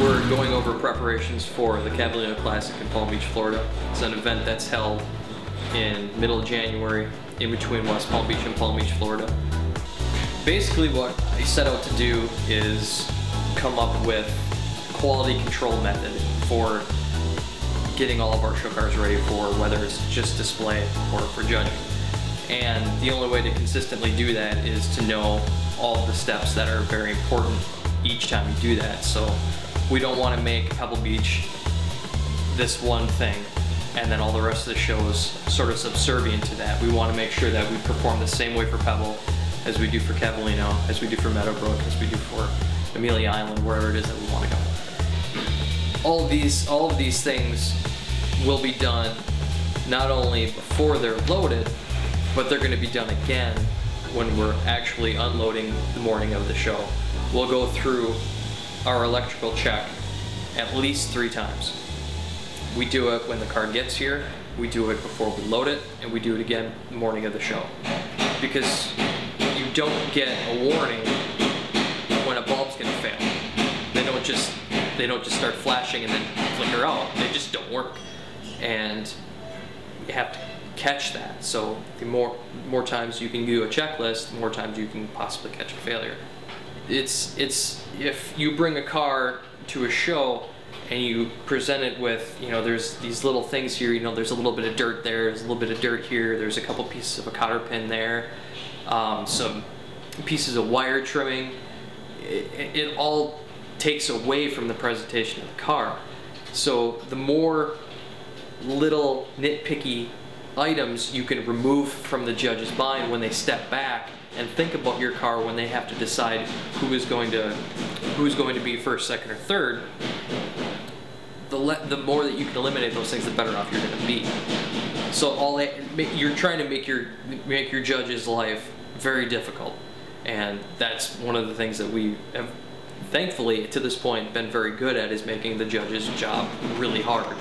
going over preparations for the Cavallino Classic in Palm Beach, Florida. It's an event that's held in middle of January in between West Palm Beach and Palm Beach, Florida. Basically what I set out to do is come up with quality control method for getting all of our show cars ready for whether it's just display or for judging. And the only way to consistently do that is to know all the steps that are very important each time you do that. So we don't want to make Pebble Beach this one thing and then all the rest of the show is sort of subservient to that. We want to make sure that we perform the same way for Pebble as we do for Cavallino, as we do for Meadowbrook, as we do for Amelia Island, wherever it is that we want to go. All of these, all of these things will be done not only before they're loaded, but they're going to be done again when we're actually unloading the morning of the show. We'll go through our electrical check at least three times. We do it when the car gets here, we do it before we load it, and we do it again the morning of the show. Because you don't get a warning when a bulb's gonna fail. They don't just they don't just start flashing and then flicker out. They just don't work. And you have to catch that. So the more more times you can do a checklist, the more times you can possibly catch a failure. It's it's if you bring a car to a show and you present it with, you know, there's these little things here, you know, there's a little bit of dirt there, there's a little bit of dirt here, there's a couple pieces of a cotter pin there, um, some pieces of wire trimming. It, it all takes away from the presentation of the car. So the more little nitpicky items you can remove from the judge's mind when they step back and think about your car when they have to decide who is going to who's going to be first, second, or third, the le- the more that you can eliminate those things, the better off you're going to be. So all that, you're trying to make your make your judge's life very difficult, and that's one of the things that we have, thankfully, to this point, been very good at is making the judge's job really hard.